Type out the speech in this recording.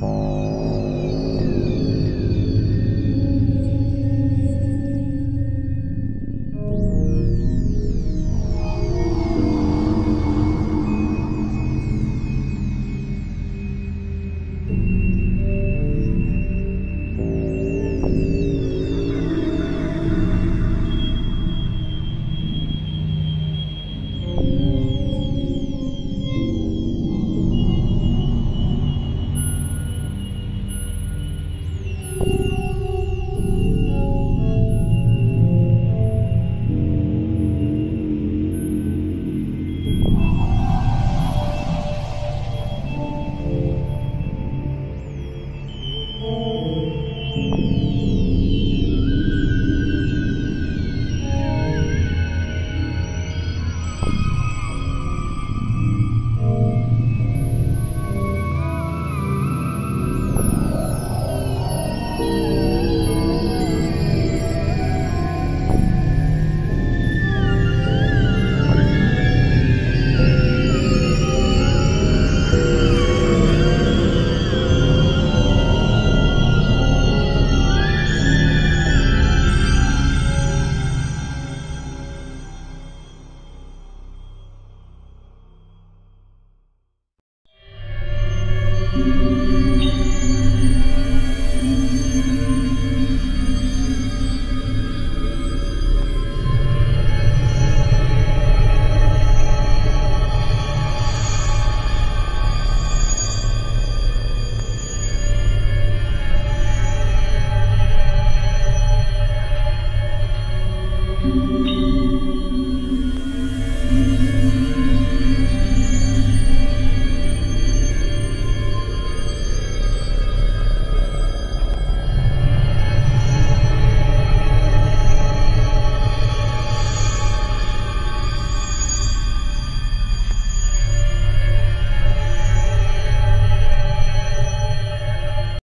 Oh. you.